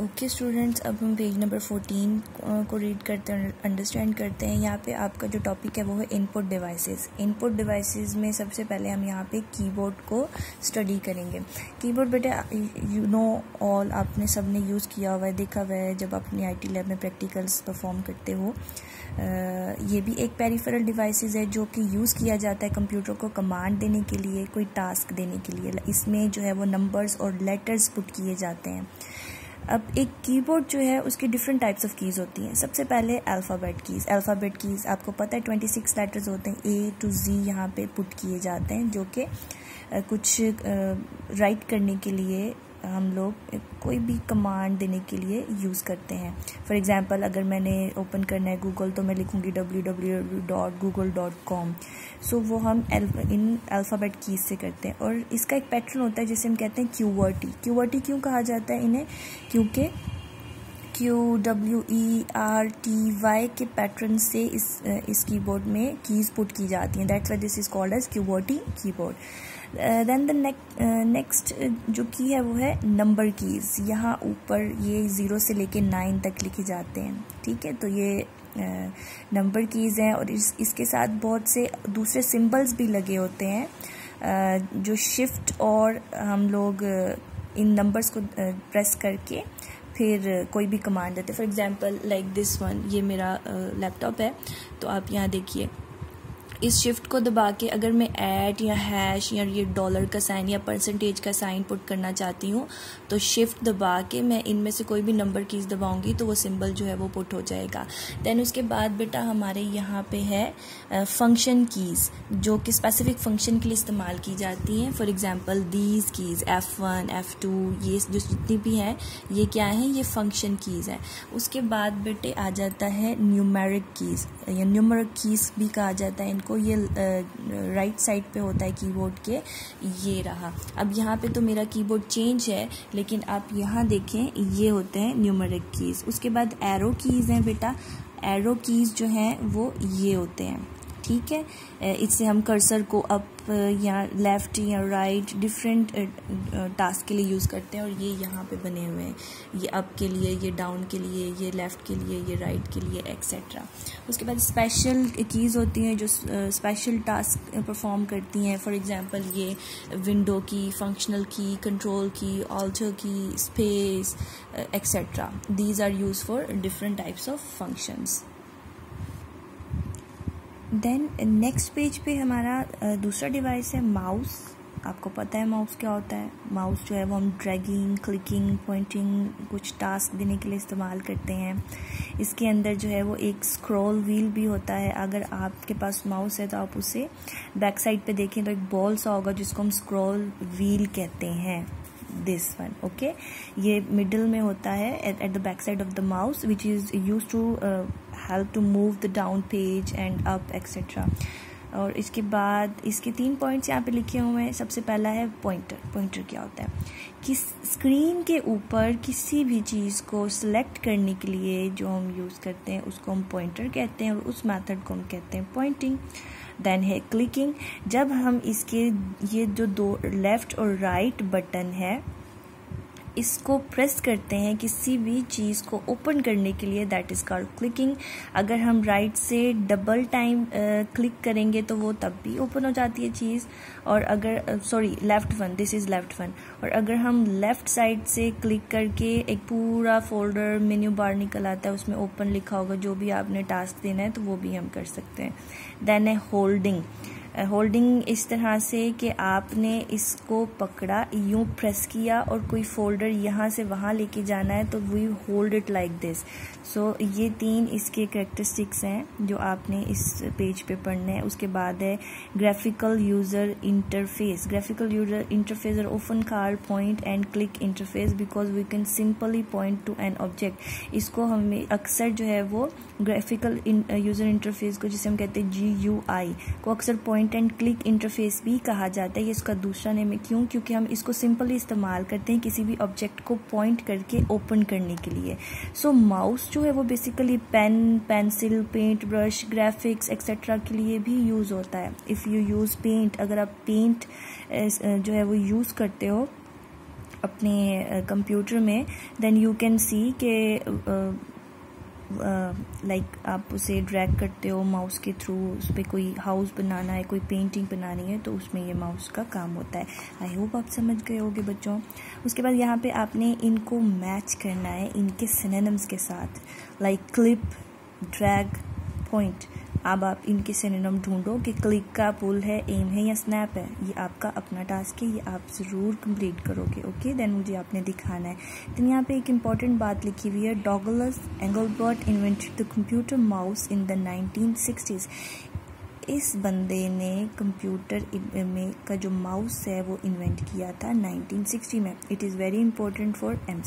Okay students, अब हम page number fourteen को रीड करते हैं अंडरस्टैंड करते हैं। यहाँ पे आपका जो टॉपिक है वो है इनपुट डिवाइसेस इनपुट डिवाइसेस में सबसे पहले हम यहाँ पे कीबोर्ड को स्टडी करेंगे। कीबोर्ड बेटा यू नो ऑल आपने सबने यूज़ किया हुआ है, देखा हुआ है, जब अपनी आईटी लैब में प्रैक्टिकल्स परफॉर्म करते हो। ये भी एक पेरीफेरल डिवाइसेस है जो कि यूज़ किया जाता है कंप्यूटर को कमांड देने के लिए, कोई टास्क देने के लिए। इसमें जो है वो नंबर्स और लेटर्स पुट किए जाते हैं। अब एक कीबोर्ड जो है, उसके डिफरेंट टाइप्स ऑफ़ कीज़ होती हैं। सबसे पहले अल्फ़ाबेट कीज़ अल्फ़ाबेट कीज़ आपको पता है ट्वेंटी सिक्स लेटर्स होते हैं। ए टू जी यहाँ पे पुट किए जाते हैं, जो कि कुछ राइट करने के लिए हम लोग कोई भी कमांड देने के लिए यूज़ करते हैं। फॉर एग्ज़ाम्पल अगर मैंने ओपन करना है गूगल तो मैं लिखूँगी W W W dot Google dot com so वो हम इन अल्फ़ाबेट कीज से करते हैं। और इसका एक पैटर्न होता है, जिसे हम कहते हैं Q R T Q R T क्यों कहा जाता है इन्हें? क्योंकि Q W E R T Y के पैटर्न से इस इस कीबोर्ड में कीज़ पुट की जाती हैं। That's why this is called as QWERTY keyboard then the next जो की है वो है नंबर कीज़ यहाँ ऊपर ये ज़ीरो से लेके नाइन तक लिखे जाते हैं। ठीक है? तो ये नंबर uh, कीज़ हैं और इस इसके साथ बहुत से दूसरे सिंबल्स भी लगे होते हैं। Uh, जो शिफ्ट और हम लोग uh, इन नंबर्स को प्रेस करके फिर कोई भी कमांड देते for example like this one ये मेरा लैपटॉप है। तो आप यहाँ देखिए। इस शिफ्ट को दबा के अगर मैं ऐड या हैश या ये डॉलर का साइन या परसेंटेज का साइन पुट करना चाहती हूँ तो शिफ्ट दबा के मैं इनमें से कोई भी नंबर कीज़ दबाऊँगी तो वो सिंबल जो है वो पुट हो जाएगा। देन उसके बाद बेटा हमारे यहाँ पे है फ़ंक्शन कीज़ जो कि स्पेसिफिक फ़ंक्शन के लिए इस्तेमाल की जाती हैं। For example these keys F one F two ये जो जितनी भी हैं, ये क्या है? ये फ़ंक्शन कीज़ है। उसके बाद बेटे आ जाता है न्यूमेरिक कीज़ या न्यूमरिक कीज़ भी कहा जाता है इनको। को ये राइट साइड पे होता है कीबोर्ड के, ये रहा। अब यहाँ पे तो मेरा कीबोर्ड चेंज है, लेकिन आप यहाँ देखें, ये होते हैं न्यूमरिक कीज़ उसके बाद एरो कीज़ हैं बेटा। एरो कीज़ जो हैं, वो ये होते हैं। ठीक है। इससे हम कर्सर को अप या लेफ़्ट या राइट डिफरेंट टास्क के लिए यूज़ करते हैं और ये यहाँ पे बने हुए हैं। ये अप के लिए, ये डाउन के लिए, ये लेफ़्ट के लिए, ये राइट के लिए एक्सेट्रा उसके बाद स्पेशल कीज़ होती हैं जो स्पेशल टास्क परफॉर्म करती हैं। फॉर एग्ज़ाम्पल ये window key functional key control key alter key space etcetera these are use for different types of functions then next page पे हमारा दूसरा डिवाइस है माउस आपको पता है माउस क्या होता है? माउस जो है वो हम ड्रैगिंग क्लिकिंग पॉइंटिंग कुछ टास्क देने के लिए इस्तेमाल करते हैं. इसके अंदर जो है वो एक स्क्रॉल व्हील भी होता है. अगर आपके पास माउस है तो आप उसे बैक साइड पे देखें तो एक बॉल सा होगा जिसको हम स्क्रॉल व्हील कहते हैं. दिस वन ओके ये मिडल में होता है at the back side of the mouse which is use to help to move the down page and up etcetera और इसके बाद, इसके तीन पॉइंट्स यहाँ पे लिखे हुए हैं। सबसे पहला है पॉइंटर पॉइंटर क्या होता है? कि स्क्रीन के ऊपर किसी भी चीज़ को सिलेक्ट करने के लिए जो हम यूज़ करते हैं, उसको हम पॉइंटर कहते हैं और उस मेथड को हम कहते हैं पॉइंटिंग देन है क्लिकिंग जब हम इसके, ये जो दो लेफ़्ट और राइट बटन है इसको प्रेस करते हैं किसी भी चीज़ को ओपन करने के लिए दैट इज़ कॉल्ड क्लिकिंग अगर हम राइट right से डबल टाइम क्लिक करेंगे तो वो तब भी ओपन हो जाती है चीज़। और अगर sorry left one this is left one और अगर हम लेफ़्ट साइड से क्लिक करके एक पूरा फोल्डर मेन्यू बार निकल आता है, उसमें ओपन लिखा होगा, जो भी आपने टास्क देना है तो वो भी हम कर सकते हैं। देन है होल्डिंग होल्डिंग इस तरह से कि आपने इसको पकड़ा, यूँ प्रेस किया और कोई फोल्डर यहाँ से वहाँ लेके जाना है तो we hold it like this so ये तीन इसके करेक्टरिस्टिक्स हैं जो आपने इस पेज पे पढ़ने हैं। उसके बाद है graphical user interface graphical user interface और open card point and click interface because we can simply point to an object इसको हमें अक्सर जो है वो ग्राफिकल यूज़र इंटरफेस को जिसे हम कहते हैं जी यू आई को अक्सर point point and click interface भी कहा जाता है ये इसका दूसरा नेम है। क्यों? क्योंकि हम इसको सिंपली इस्तेमाल करते हैं किसी भी ऑब्जेक्ट को पॉइंट करके ओपन करने के लिए। सो so, माउस जो है वो basically pen pencil paint brush graphics etcetera के लिए भी यूज़ होता है। इफ़ यू यूज़ पेंट अगर आप पेंट जो है वो यूज़ करते हो अपने कंप्यूटर में देन यू कैन सी के लाइक आप उसे ड्रैग करते हो माउस के थ्रू उस पर कोई हाउस बनाना है, कोई पेंटिंग बनानी है तो उसमें ये माउस का काम होता है। आई होप आप समझ गए होगे बच्चों। उसके बाद यहाँ पे आपने इनको मैच करना है, इनके सिनेम्स के साथ। लाइक क्लिप ड्रैग पॉइंट अब आप इनके सिनेम ढूंढो कि क्लिक का पुल है एम है या स्नैप है। ये आपका अपना टास्क है, ये आप ज़रूर कंप्लीट करोगे ओके देन मुझे आपने दिखाना है। तो यहाँ पे एक इंपॉर्टेंट बात लिखी हुई है Douglas Engelbart invented the computer mouse in the nineteen sixties इस बंदे ने कंप्यूटर में का जो माउस है, वो इन्वेंट किया था 1960 में। It is very important for M